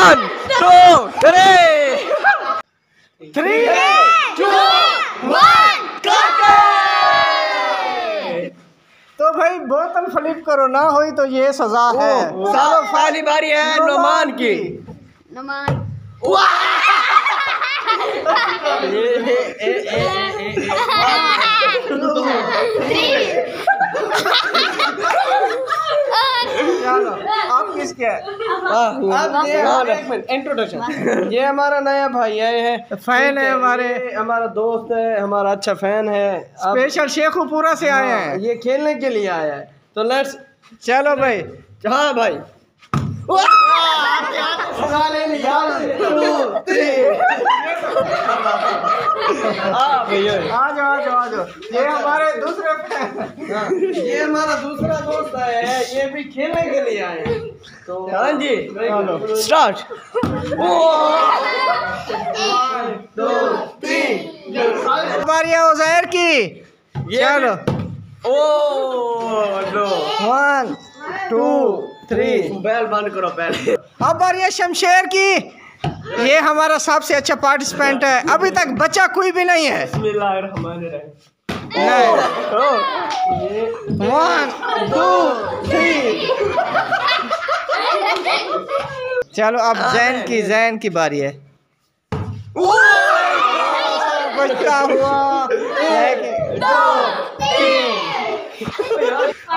One two three three تو بھائی بوتل فلپ کرو نہ ہوئی تو یہ سزا ہے۔ چلو پہلی باری ہے نعمان کی۔ نمان چلو انٹروڈکشن یہ ہمارا نیا بھائی آئے ہیں فین ہے ہمارے۔ ہمارا دوست ہے ہمارا اچھا فین ہے۔ اسپیشل شیخو پورا سے آئے ہیں۔ یہ کھیلنے کے لیے آیا ہے۔ تو لیٹس چلو بھائی۔ ہاں بھائی۔ آ جاؤ آ جاؤ آ جاؤ یہ ہمارے دوسرے فین یہ ہمارا دوسرا دوست آیا ہے۔ یہ بھی کھیلنے کے لیے آئے ہیں تو ہاں جی اسٹارٹ باری ہے عزیر کی چلو او نو ون ٹو تھری بیل بند کرو پہلے اب باری ہے شمشیر کی یہ ہمارا سب سے اچھا پارٹیسپینٹ ہے ابھی تک بچہ کوئی بھی نہیں ہے بسم اللہ الرحمن الرحیم چلو اب زین کی زین کی باری ہے بچہ ہوا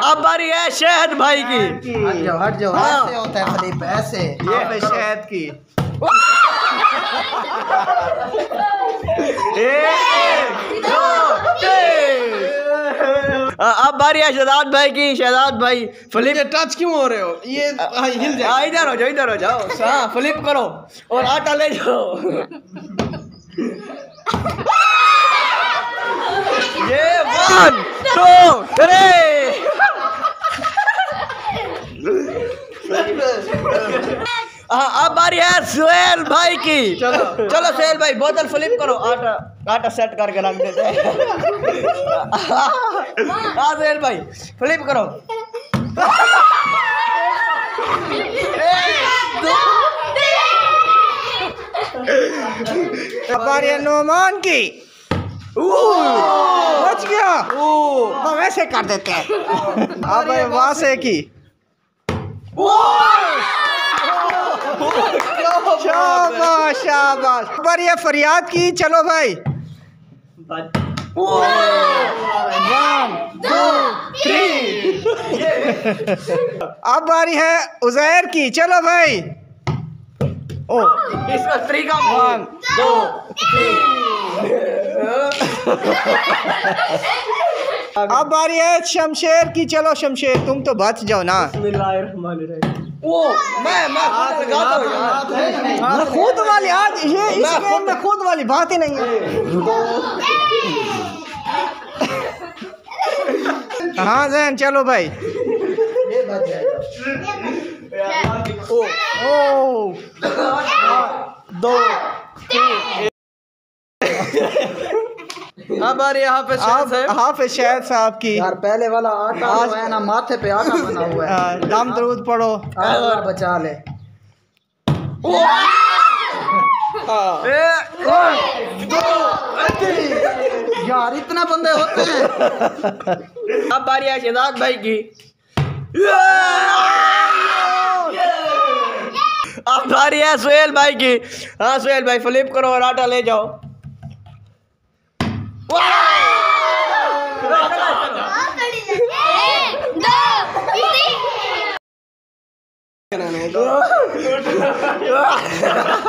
اب باری ہے شہد بھائی کی ہٹ جاؤ ہٹ جاؤ ایسے ہوتا ہے فلیپ ایسے یہ پہ شہد کی اب باری ہے شہزاد بھائی کی شہزاد بھائی فلپ ٹچ کیوں ہو رہے ہو؟ یہ ہل ہاں ادھر ہو جاؤ ادھر ہو جاؤ۔ ہاں فلپ کرو۔ اور آٹا لے جاؤ۔ یہ ون ٹو تھری ہاں اب باری ہے سہیل بھائی کی۔ چلو۔ چلو سہیل بھائی بوتل فلپ کرو۔ آٹا آٹا سیٹ کر کے رکھ دیتے ہیں۔ ہاں سہیل بھائی فلپ کرو۔ باری ہے نعمان کی۔ بچ گیا۔ ہم ایسے کر دیتے ہیں۔ اب ہے واسے کی۔ شاباش شاباش۔ اب باری ہے فریاد کی؟ چلو بھائی۔ اب باری ہے عزیر کی۔ چلو بھائی۔ اس کا طریقہ ون اب باری ہے شمشیر کی چلو شمشیر تم تو بچ جاؤ نا۔ بسم اللہ الرحمن الرحیم۔ میں خود والی آج یہ اس گیم میں خود والی بات ہی نہیں ہے۔ ہاں زین چلو بھائی۔ او دو اب آ رہی ہے یہاں پہ آپ حافظ شہد صاحب کی۔ یار پہلے والا آٹا جو ہے نا ماتھے پہ آٹا بنا ہوا ہے۔ دم درود پڑھو۔ اللہ بچا لے۔ یار اتنا بندے ہوتے ہیں۔ اب باری ہے شہزاد بھائی کی۔ اب باری ہے سہیل بھائی کی۔ ہاں سہیل بھائی فلپ کرو اور آٹا لے جاؤ۔ دو تین